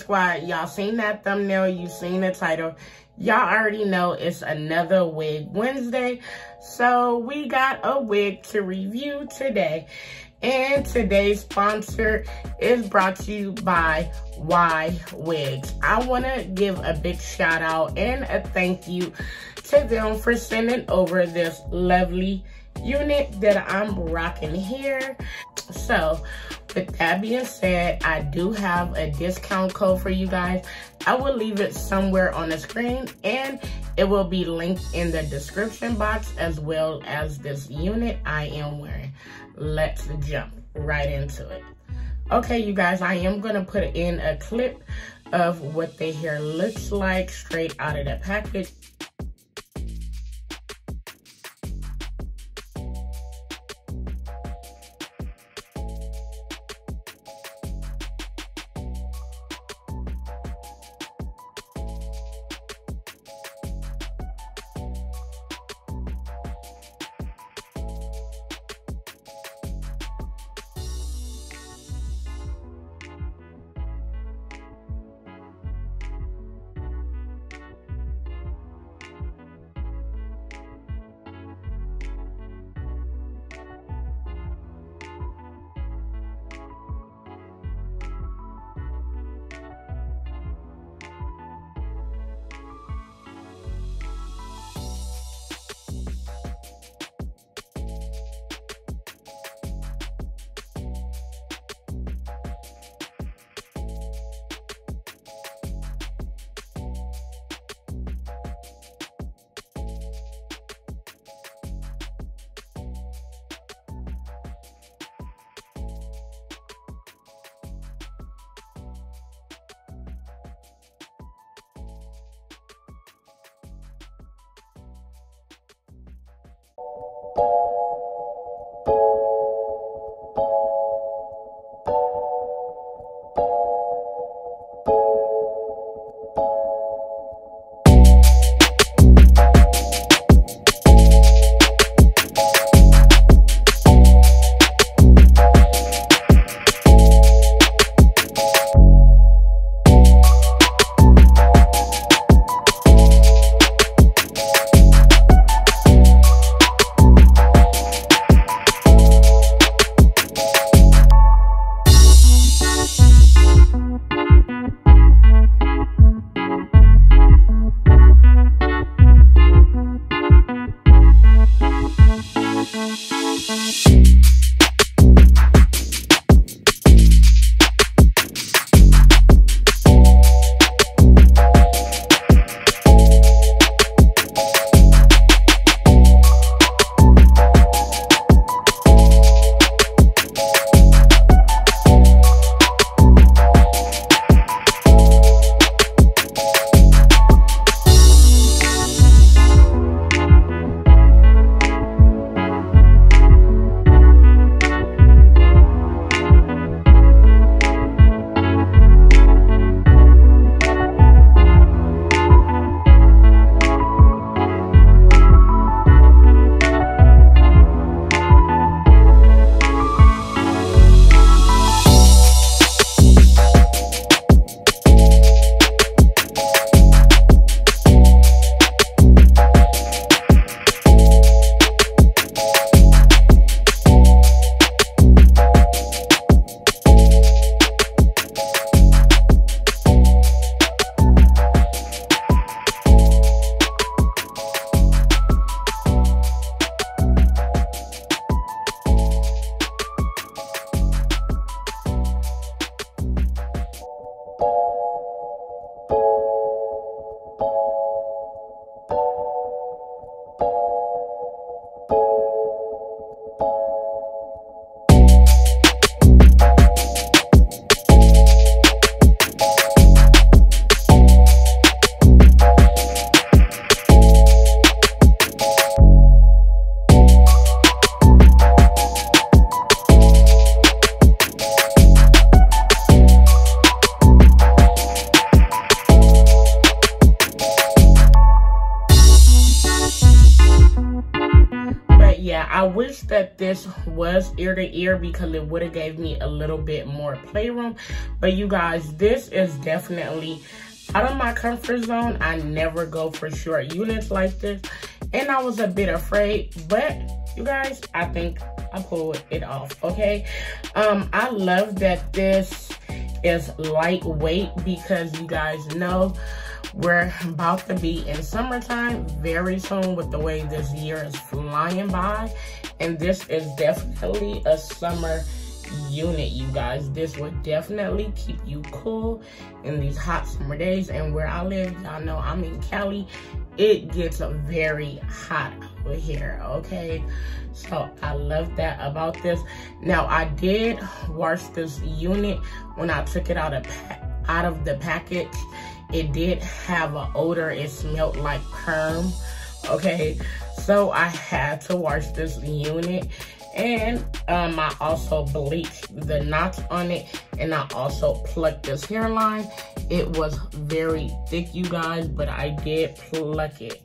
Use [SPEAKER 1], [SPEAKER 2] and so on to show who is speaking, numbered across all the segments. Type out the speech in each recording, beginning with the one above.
[SPEAKER 1] Squad? Y'all seen that thumbnail. You seen the title. Y'all already know it's another wig Wednesday. So we got a wig to review today. And today's sponsor is brought to you by Y Wigs. I want to give a big shout out and a thank you to them for sending over this lovely unit that I'm rocking here. So with that being said, I do have a discount code for you guys. I will leave it somewhere on the screen and it will be linked in the description box as well as this unit I am wearing. Let's jump right into it. Okay, you guys, I am gonna put in a clip of what the hair looks like straight out of the package. Was ear to ear because it would have gave me a little bit more playroom. But you guys, this is definitely out of my comfort zone. I never go for short units like this. And I was a bit afraid, but you guys, I think I pulled it off, okay? Um, I love that this is lightweight because you guys know we're about to be in summertime very soon with the way this year is flying by. And this is definitely a summer unit, you guys. This would definitely keep you cool in these hot summer days. And where I live, y'all know I'm in Cali. It gets very hot over here, okay? So I love that about this. Now, I did wash this unit when I took it out of, out of the package. It did have an odor. It smelled like perm, okay? So I had to wash this unit and um, I also bleached the knots on it and I also plucked this hairline. It was very thick, you guys, but I did pluck it.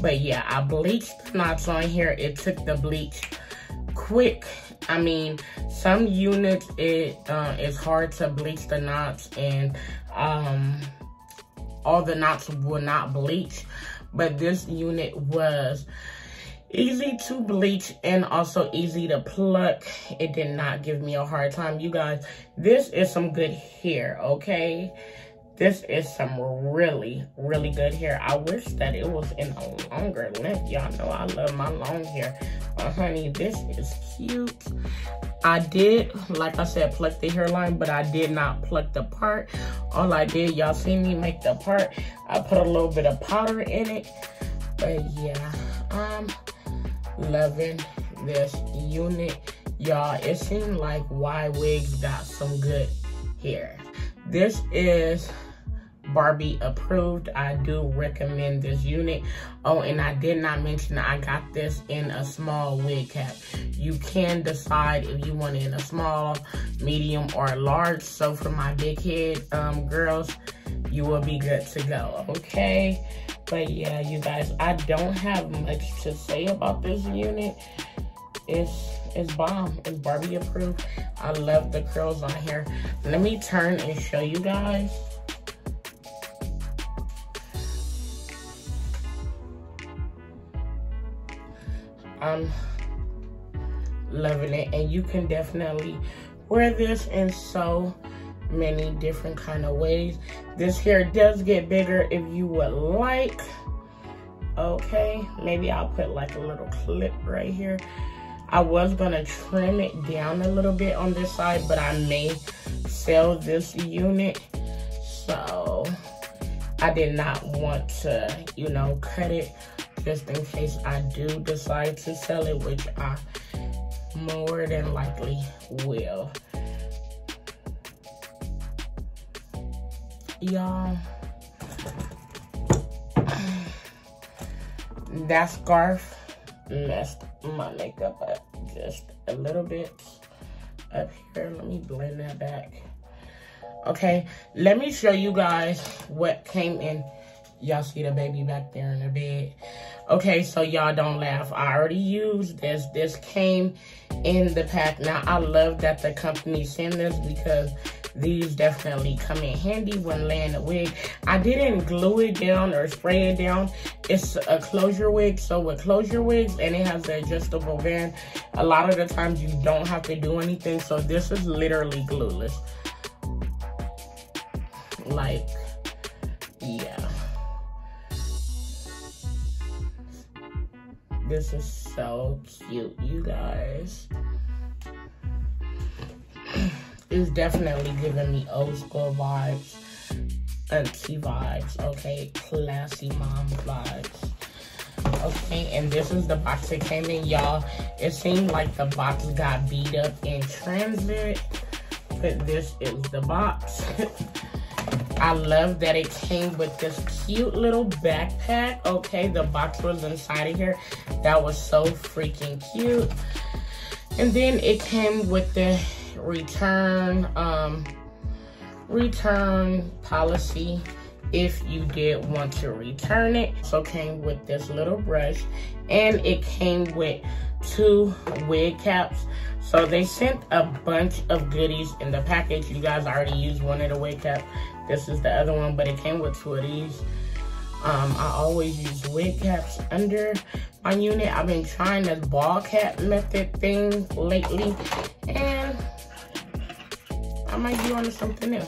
[SPEAKER 1] But yeah, I bleached the knots on here. It took the bleach quick. I mean, some units, it uh, is hard to bleach the knots and um, all the knots will not bleach. But this unit was easy to bleach and also easy to pluck it did not give me a hard time you guys this is some good hair okay this is some really really good hair. I wish that it was in a longer length. Y'all know i love my long hair. But honey this is cute. I did like i said pluck the hairline but i did not pluck the part. All i did y'all see me make the part. I put a little bit of powder in it. But yeah um loving this unit. Y'all, it seems like YWIGS got some good hair. This is Barbie approved. I do recommend this unit. Oh, and I did not mention I got this in a small wig cap. You can decide if you want it in a small, medium, or large. So for my big head um, girls, you will be good to go, okay? But yeah, you guys, I don't have much to say about this unit. It's it's bomb. It's Barbie approved. I love the curls on here. Let me turn and show you guys. I'm loving it. And you can definitely wear this in so many different kind of ways. This hair does get bigger if you would like. Okay, maybe I'll put like a little clip right here. I was gonna trim it down a little bit on this side, but I may sell this unit. So I did not want to, you know, cut it just in case I do decide to sell it, which I more than likely will. y'all that scarf messed my makeup up just a little bit up here. Let me blend that back. Okay let me show you guys what came in. Y'all see the baby back there in the bed okay so y'all don't laugh i already used this this came in the pack now i love that the company sent this because these definitely come in handy when laying a wig. I didn't glue it down or spray it down. It's a closure wig, so with closure wigs and it has the adjustable band, a lot of the times you don't have to do anything. So this is literally glueless. Like, yeah. This is so cute, you guys it's definitely giving me old school vibes, auntie vibes, okay, classy mom vibes. Okay, and this is the box that came in, y'all. It seemed like the box got beat up in transit, but this is the box. I love that it came with this cute little backpack. Okay, the box was inside of here. That was so freaking cute. And then it came with the return um, return policy if you did want to return it. So came with this little brush and it came with two wig caps. So they sent a bunch of goodies in the package. You guys already used one of the wig caps. This is the other one, but it came with two of these. Um, I always use wig caps under my unit. I've been trying this bald cap method thing lately, and might be on to something new.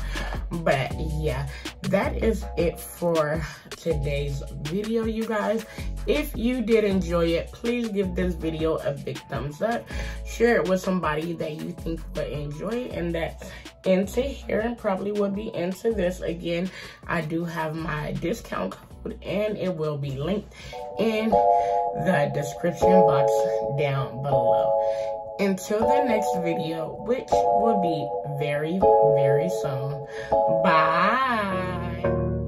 [SPEAKER 1] but yeah, that is it for today's video, you guys. If you did enjoy it, please give this video a big thumbs up. Share it with somebody that you think would enjoy and that into here and probably would be into this. Again, I do have my discount code and it will be linked in the description box down below until the next video, which will be very, very soon. Bye.